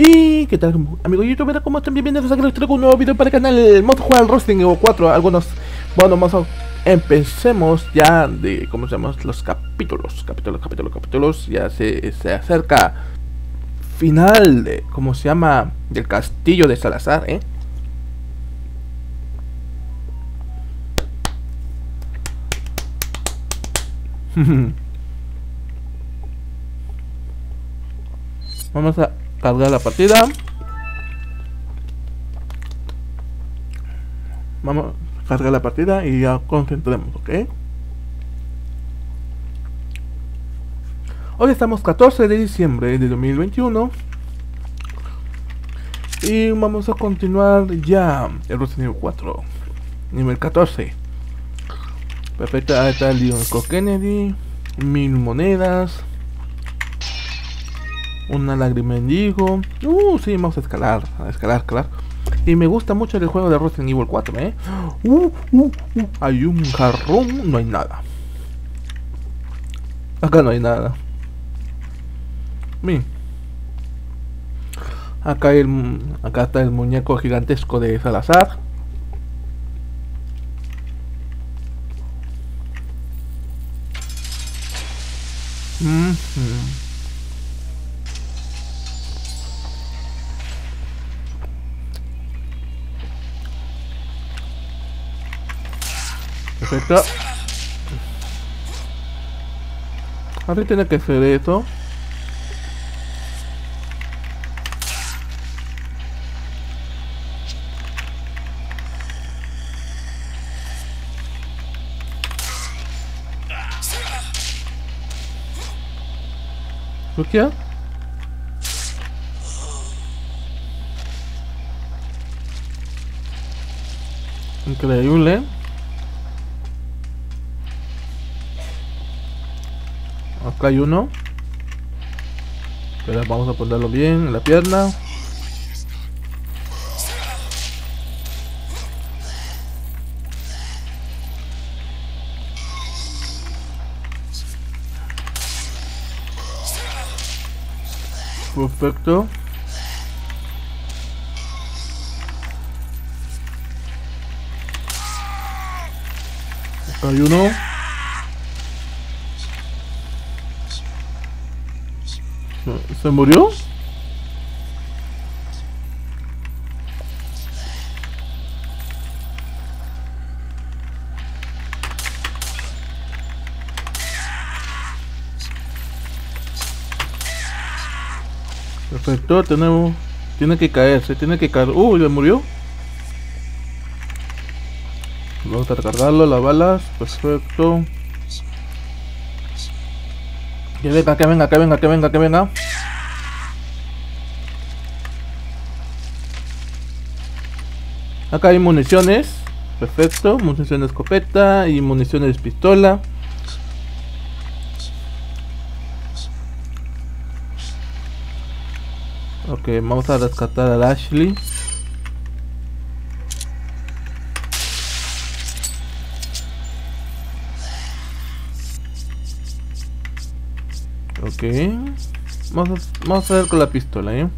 Y qué tal, amigo YouTube, ¿cómo están? Bienvenidos a que les traigo un nuevo video para el canal Mod Jugar Roasting o 4, algunos, bueno, más o empecemos ya de, ¿cómo se llama? Los capítulos, capítulos, capítulos, capítulos, ya se, se acerca final de, ¿cómo se llama? Del castillo de Salazar, ¿eh? Vamos a cargar la partida. Vamos a cargar la partida y ya concentremos, ¿ok? Hoy estamos 14 de diciembre de 2021 y vamos a continuar ya el Resident Evil 4 nivel 14 perfecto ahí está Leon Kennedy mil monedas una lágrima mendigo. Uh, sí, vamos a escalar, a escalar, claro. Y me gusta mucho el juego de Resident Evil 4, ¿eh? Uh, uh, uh, hay un jarrón, no hay nada. Acá no hay nada. Miren. Acá, el, acá está el muñeco gigantesco de Salazar. Perfecto. Ahora tiene que ser eso. ¿Qué? Increíble. Acá hay uno. Pero vamos a ponerlo bien en la pierna. Perfecto. Hay uno. ¿Se murió? Perfecto, tenemos... Tiene que caerse, tiene que caer... ¡Uh! ¿Ya murió? Vamos a recargarlo, las balas. Perfecto. Que venga, que venga, que venga, que venga, que venga. Acá hay municiones. Perfecto. Munición de escopeta y municiones de pistola. Ok, vamos a rescatar a Ashley. Ok. Vamos vamos a ver con la pistola, ¿eh?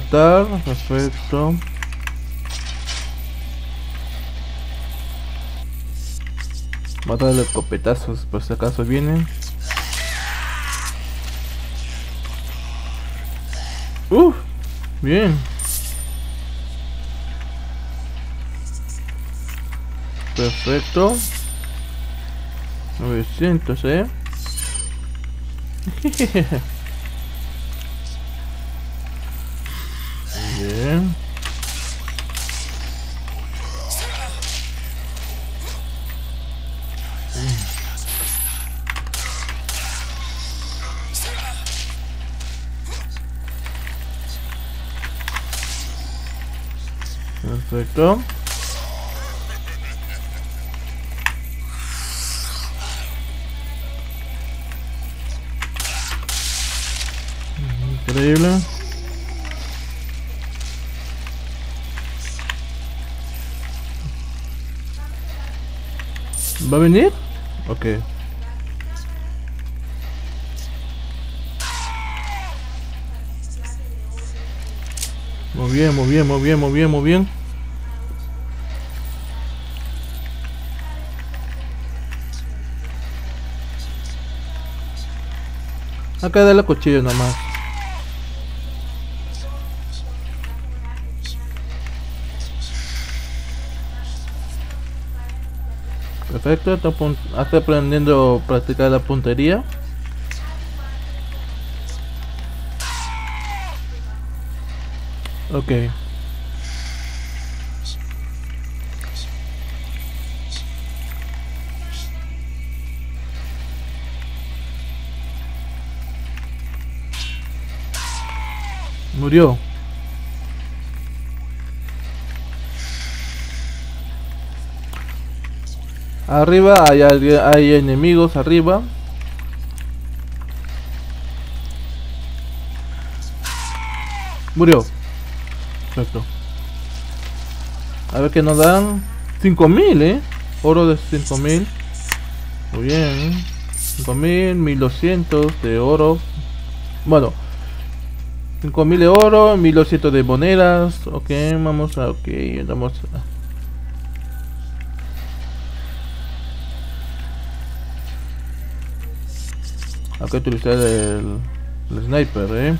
Saltar, perfecto. Vamos a darle copetazos por si acaso vienen. Uf, bien. Perfecto. 900, eh. esto. Increíble. ¿Va a venir? Ok. Muy bien, muy bien, muy bien, muy bien, muy bien. Acá da la cuchillo nomás. Perfecto, está aprendiendo a practicar la puntería. Ok. Murió. Arriba hay, hay enemigos arriba. Murió. Perfecto. A ver qué nos dan. 5000, eh. Oro de 5000. Muy bien. 5000, 1200 de oro. Bueno. 5000 de oro, 1200 de monedas. Ok, vamos a. Ok, vamos a. Acá utilizar el, el sniper, eh.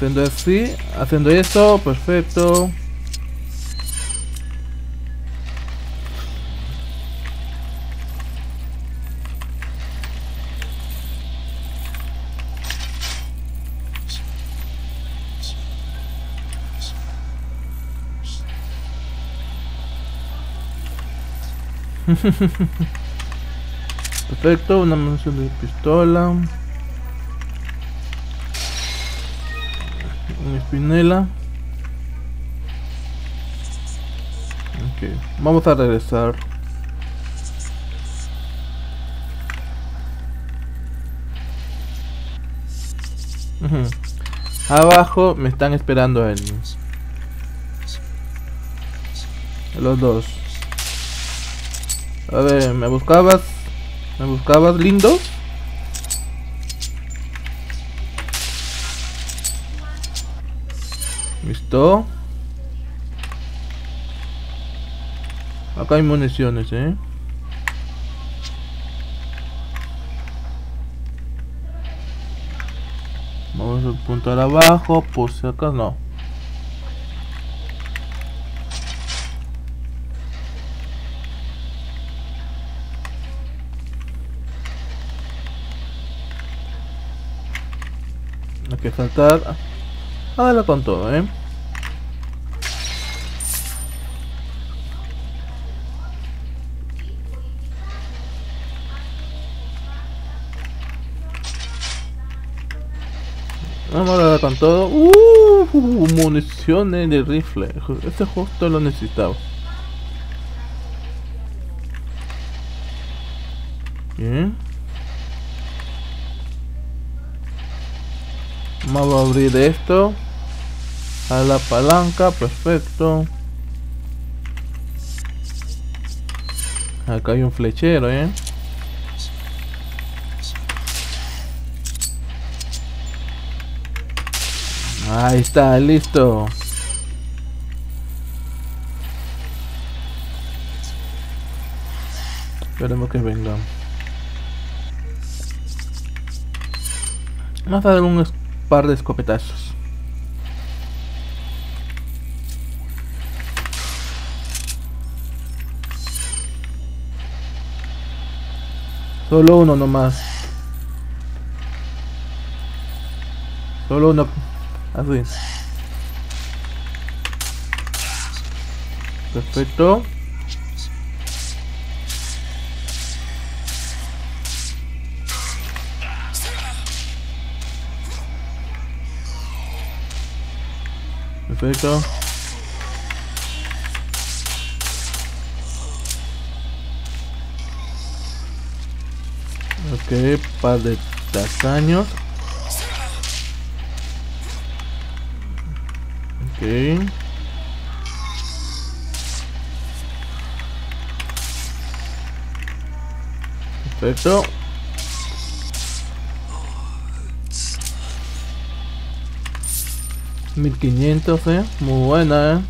Haciendo así, haciendo eso, perfecto. Perfecto, una munición de pistola. Espinela. Ok, vamos a regresar. Abajo me están esperando a Los dos. A ver, ¿me buscabas? ¿Me buscabas lindo? Acá hay municiones, eh. Vamos a apuntar abajo, por si acá no. Hay que saltar. Hágalo con todo, eh. Con todo. Uh, municiones de rifle. Este justo lo necesitaba. Bien. Vamos a abrir esto. A la palanca, perfecto. Acá hay un flechero, eh. Ahí está, listo. Esperemos que venga. Vamos a dar un par de escopetazos. Solo uno nomás. Solo uno. Así. Perfecto. Perfecto. Ok, par de tacaños. Perfecto. Mil quinientos, eh. Muy buena, eh.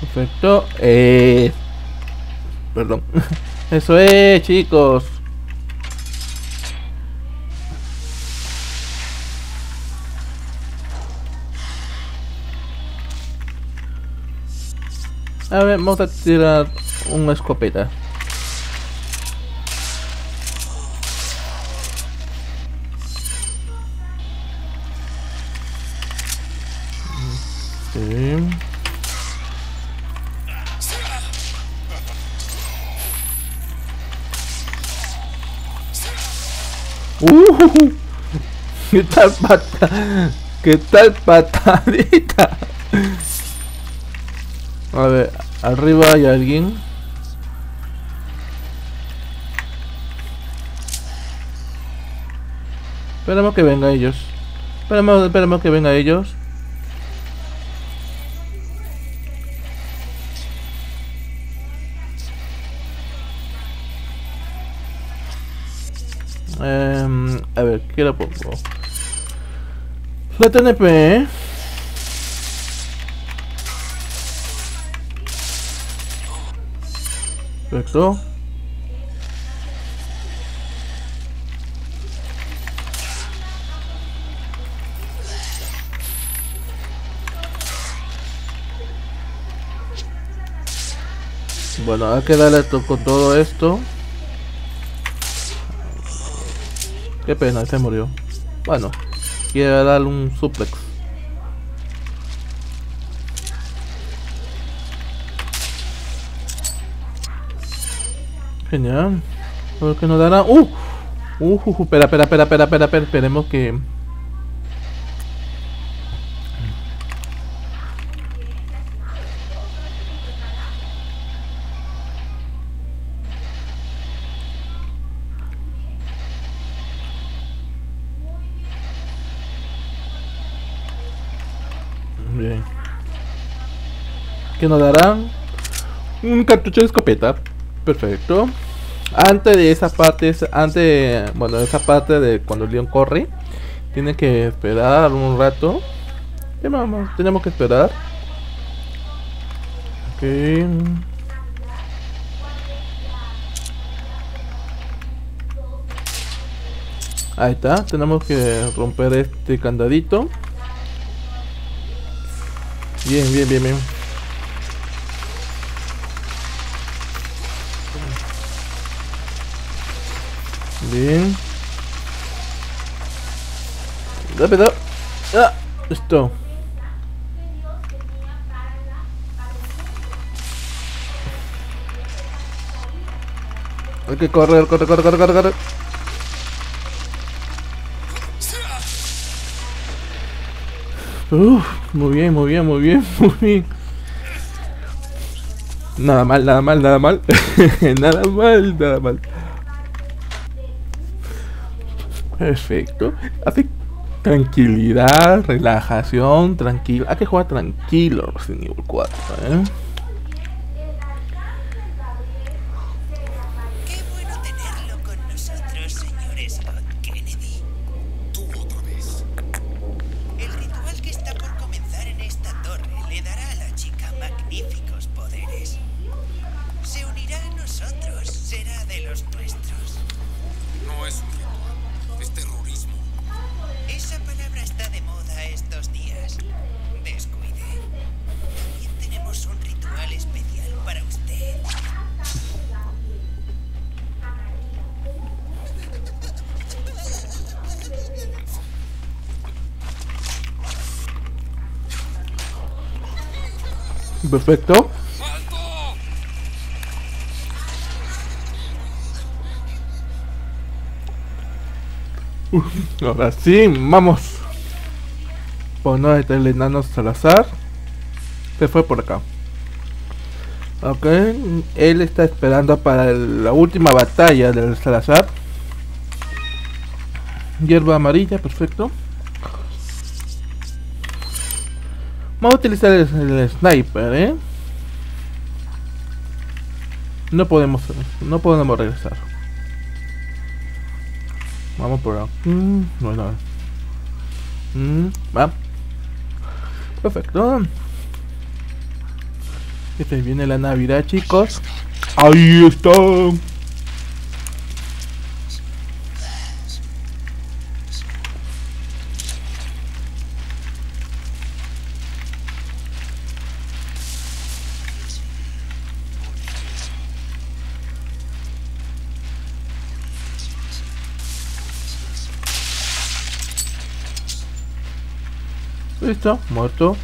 Perfecto. Eh. Perdón. Eso es, chicos. A ver, vamos a tirar una escopeta. Uh, ¿Qué tal pata? ¿Qué tal patadita? A ver, arriba hay alguien. Esperemos que venga ellos. Esperemos, esperemos que venga ellos. Em, a ver, ¿qué le pongo? La TNP, Perfecto. Bueno, hay que darle con todo esto. Qué pena, se murió. Bueno, quiero darle un suplex. Genial. Lo que nos dará. ¡Uh! Uh, uh, espera, espera, espera, espera, espera, espera, esperemos que. Bien. ¿Qué nos darán? Un cartucho de escopeta. Perfecto. Antes de esa parte, antes, bueno, esa parte de cuando Leon corre, tiene que esperar un rato. Tenemos que esperar. Ok. Ahí está, tenemos que romper este candadito. Bien, bien, bien, bien. Bien. Rápido. Ah, esto. Hay que correr, correr, correr, correr, correr, correr. Uf, muy bien, muy bien, muy bien, muy bien. Nada mal, nada mal, nada mal. nada mal, nada mal. Perfecto. Hace tranquilidad, relajación, tranquilo. Hay que jugar tranquilo Resident Evil 4, ¿eh? Perfecto. Ahora sí, vamos. Por no meterle enanos Salazar. Se fue por acá. Ok, él está esperando para el- la última batalla del Salazar. Hierba amarilla, perfecto. Vamos a utilizar el, sniper, ¿eh? No podemos, no podemos regresar. Vamos por aquí. No, no. Mm, va. Perfecto. Este viene la Navidad, chicos. Ahí está. Listo, muerto.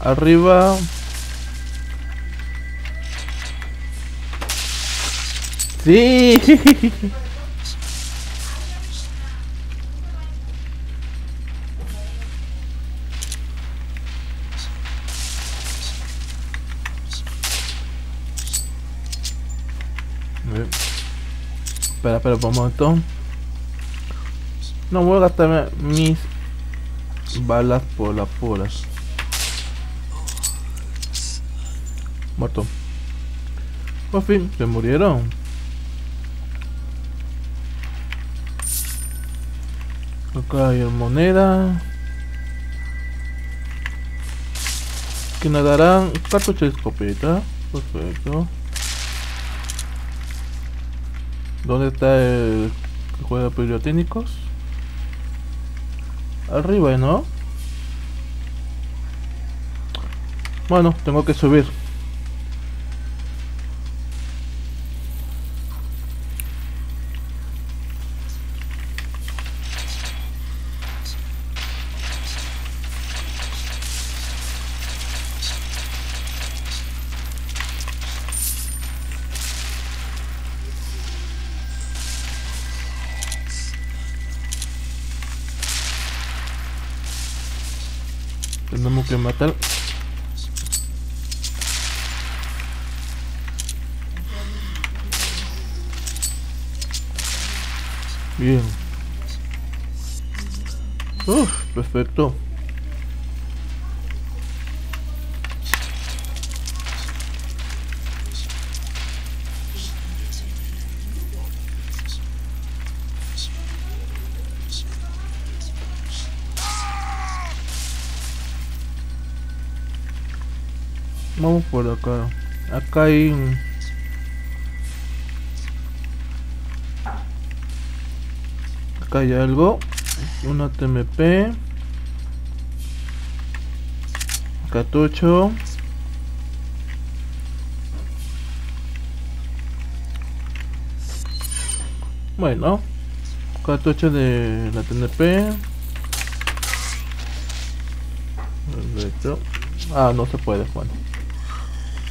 Arriba. Sí. Espera, espera, un momento. No voy a gastar mis balas por las puras. Muerto. Por fin, se murieron. Acá hay moneda. Que nos darán cartucho de escopeta. Perfecto. ¿Dónde está el que juega pirotécnicos? Arriba, ¿no? Bueno, tengo que subir. Tenemos que matar. Bien. Uf, perfecto. Vamos por acá. Acá hay... Acá hay algo. Una TMP. Cartucho. Bueno. Cartucho de la TNP. Perfecto. Ah, no se puede, Juan.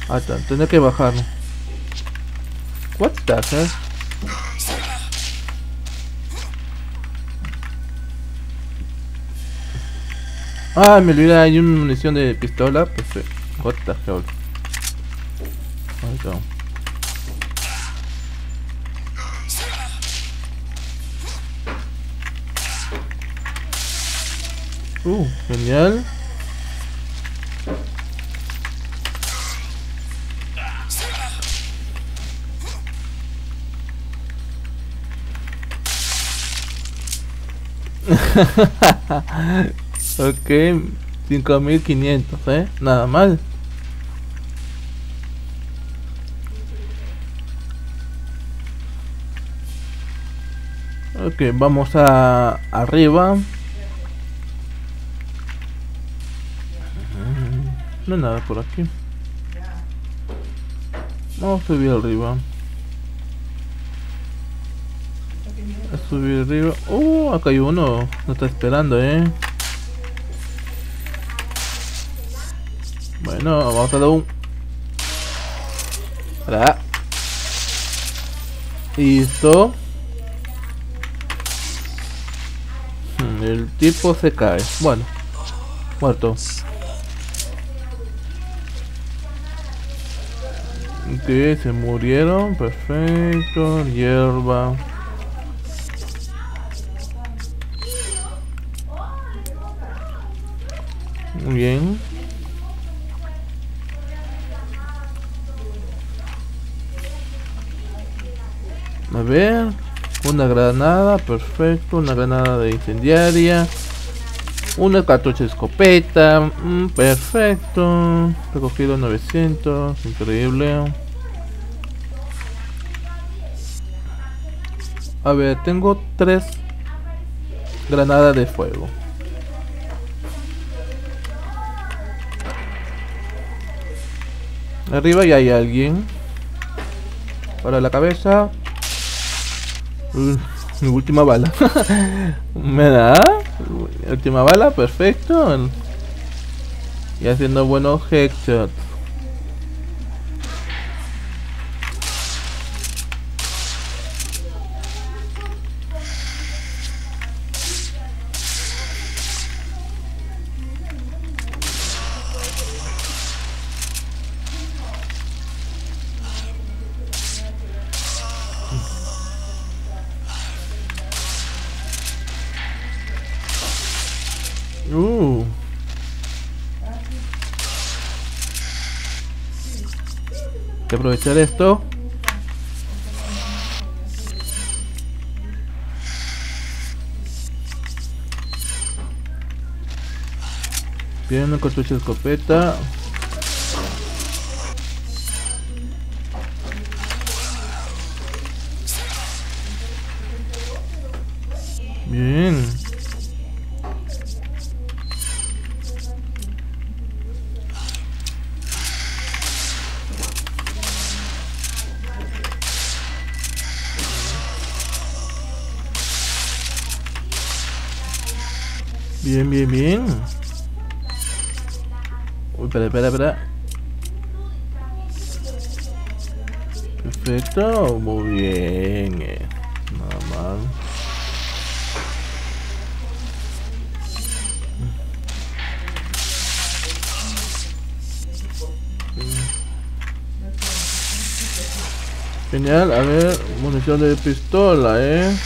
Ah, tendré que bajar. What the heck? Ah, me olvidé, hay una munición de pistola. Perfecto. What the hell? ok, 5500, ¿eh? Nada mal. Ok, vamos a arriba. No hay nada por aquí. Vamos a subir arriba. A subir arriba. Uh, acá hay uno. No está esperando, eh. Bueno, vamos a dar un. Para. Listo. El tipo se cae. Bueno, muerto. Ok, se murieron. Perfecto. Hierba. Muy bien. A ver. Una granada, perfecto. Una granada de incendiaria. Una cartucho de escopeta. mm, perfecto. Recogido 900. Increíble. A ver, tengo tres granadas de fuego. Arriba ya hay alguien. Para la cabeza. Uh, mi última bala. ¿Me da? Última bala, perfecto. Y haciendo buenos headshots. Que aprovechar esto. Bien, un cartucho escopeta. Bien, bien, bien. Uy, espera, espera, espera. Perfecto, muy bien. eh. Nada mal. Genial, a ver, munición de pistola, eh.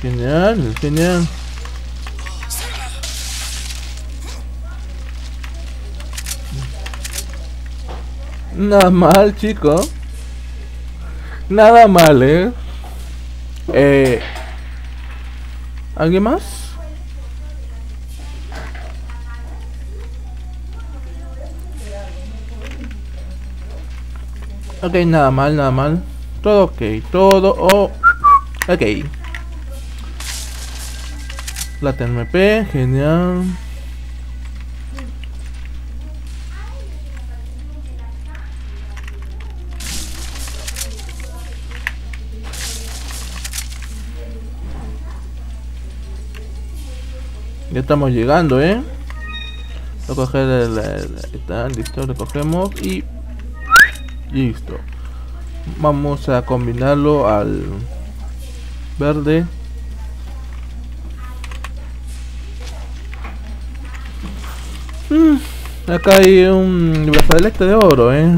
Genial, genial. Nada mal, chico. Nada mal, eh. Eh. ¿Alguien más? Ok, nada mal, nada mal. Todo ok, todo oh, ok. La TMP, genial. Ya estamos llegando, ¿eh? Voy a coger el, está listo, lo cogemos y listo. Vamos a combinarlo al verde. Mm, acá hay un brazalete de oro, ¿eh?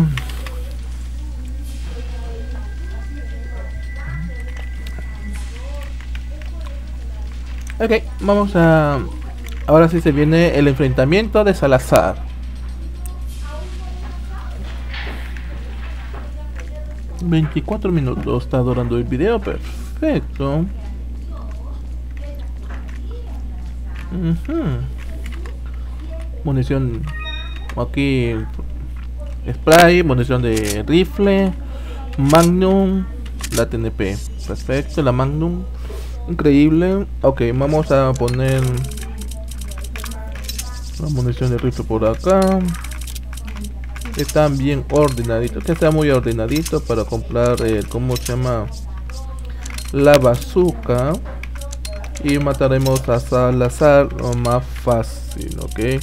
Ok, vamos a... Ahora sí se viene el enfrentamiento de Salazar. ...24 minutos está durando el video, perfecto. Ujú. Munición aquí spray, munición de rifle, Magnum, la TNP. Perfecto, la Magnum. Increíble. Ok, vamos a poner la munición de rifle por acá. Están bien ordenaditos. Que está muy ordenadito para comprar el, ¿cómo se llama? La bazooka. Y mataremos a Salazar lo más fácil, ¿ok?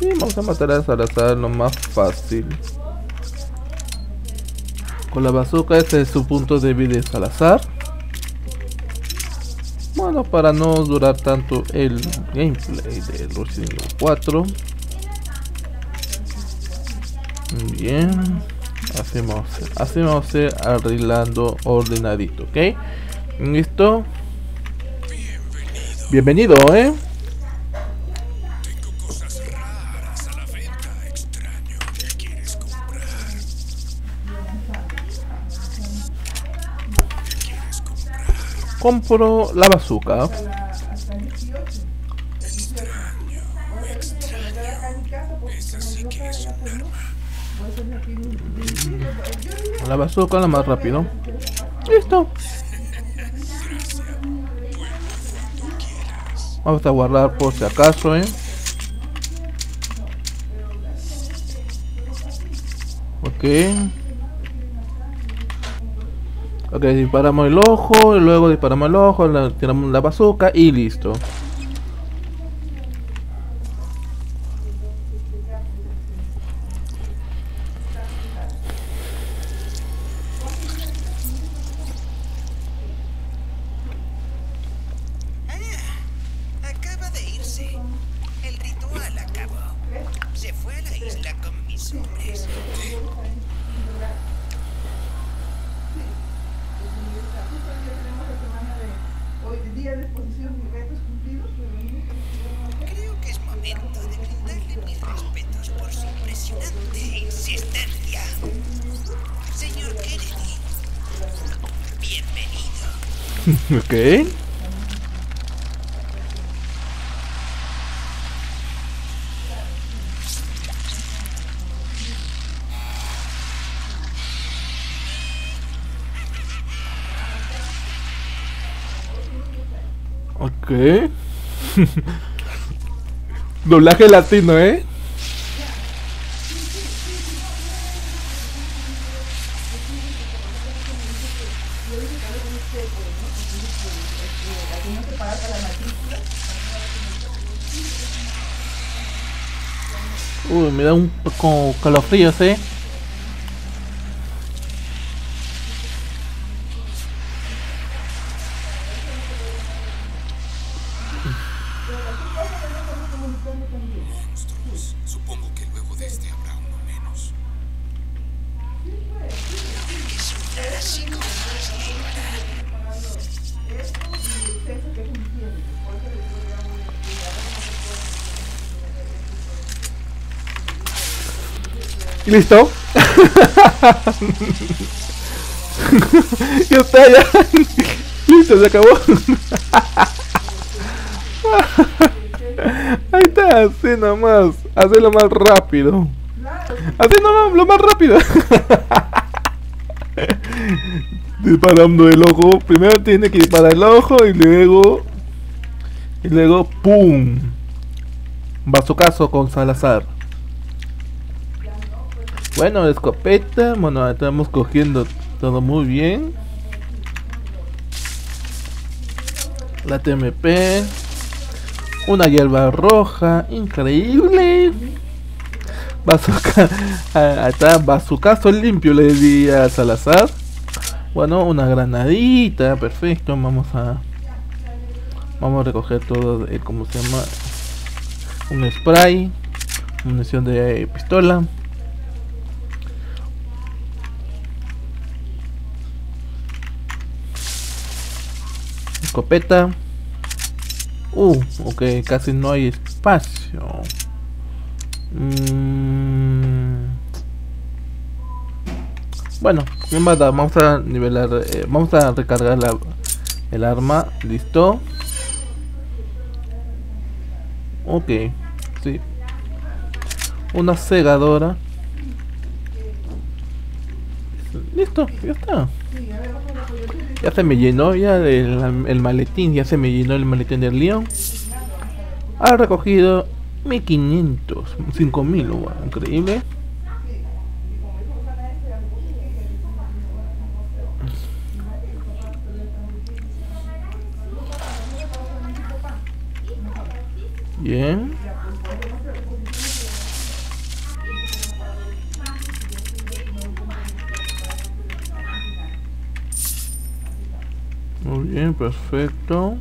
Y vamos a matar a Salazar lo más fácil. Con la bazooka, este es su punto débil de Salazar. Bueno, para no durar tanto el gameplay de Resident Evil 4. Bien. Hacemos, hacemos arreglando ordenadito, ¿ok? ¿Listo? Bienvenido, ¿eh? Compro la bazooka. Extraño, extraño. Esa sí un arma. La bazooka la más rápido. Listo. Vamos a guardar por si acaso, ¿eh? Ok. Ok, disparamos el ojo, luego disparamos el ojo, tiramos la bazooka y listo. Ok. Doblaje latino, ¿eh? Da un poco calofríos, ¿eh? Listo. ya está, ya. listo, se acabó. Ahí está, así nomás. Hazlo más rápido. Así nomás, lo más rápido. Disparando el ojo. Primero tiene que disparar el ojo y luego. Y luego, ¡pum! Bazocazo con Salazar. Bueno, escopeta, bueno, estamos cogiendo todo muy bien. La TMP. Una hierba roja, increíble. Bazooka, ah, está bazucazo limpio le di a Salazar. Bueno, una granadita, perfecto. Vamos a vamos a recoger todo, eh, ¿cómo se llama? Un spray, munición de pistola. Escopeta. Uh, ok, casi no hay espacio. Mm. Bueno, bien bada, vamos a nivelar, eh, vamos a recargar la, el arma, listo. Ok, sí. Una segadora. Listo, ya está. Ya se me llenó ya el, maletín, ya se me llenó el maletín del león. Ha recogido 1500, 5000, wow, increíble. Bien. Perfecto.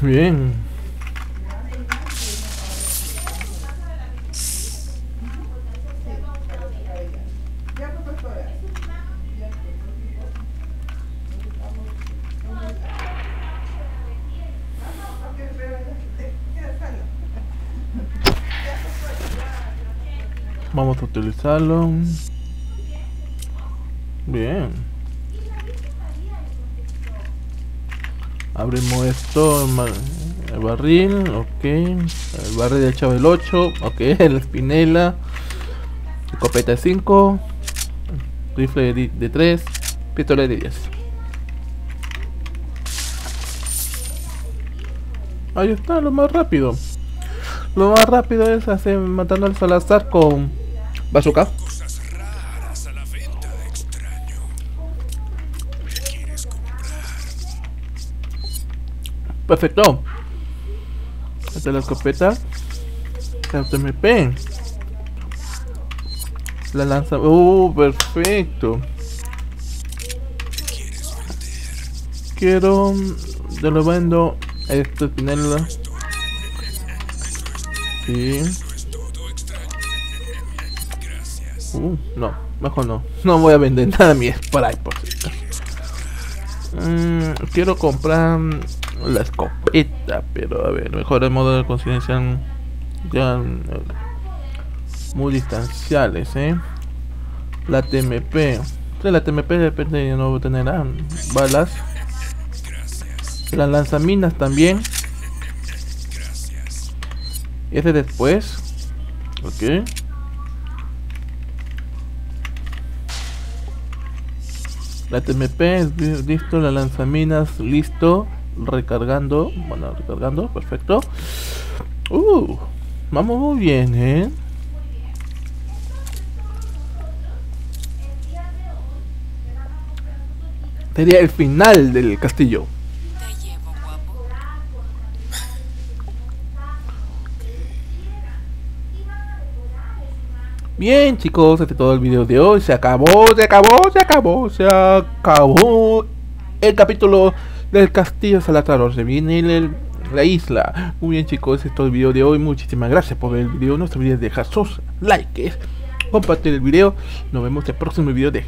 Bien. Vamos a utilizarlo. Bien. Abrimos esto, el el barril, ok. El barril de Chavo el 8, ok. La espinela. Escopeta de 5. Rifle de 3. Pistola de 10. Ahí está, lo más rápido. Lo más rápido es hacer matando al Salazar con bazooka. Perfecto. Es la escopeta. La TMP. La lanza. Uh, perfecto. Quiero. Te lo vendo. Esto es Pinela. Sí. Uh, no, mejor no. No voy a vender nada mi spray por acaso. Mm, quiero comprar mm, la escopeta, pero a ver, mejor el modo de conciencia ya muy distanciales, eh. La TMP, sí, la TMP de no tener ah, balas. Las lanzaminas también. Ese después. Ok. La TMP es li- listo, la lanzaminas listo, recargando, bueno, recargando, perfecto. Uh, vamos muy bien, eh. Sería el final del castillo. Bien chicos, este es todo el video de hoy. Se acabó, se acabó, se acabó, se acabó el capítulo del castillo Salazar. Se viene el- el- la isla. Muy bien chicos, este es todo el video de hoy. Muchísimas gracias por ver el video. No se olviden de dejar sus likes, compartir el video. Nos vemos en el próximo video de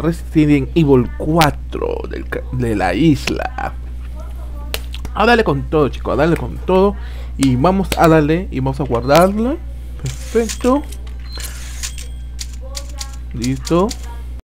Resident Evil 4 del de la isla. A darle con todo, chicos, a darle con todo. Y vamos a darle y vamos a guardarlo. Perfecto. Listo.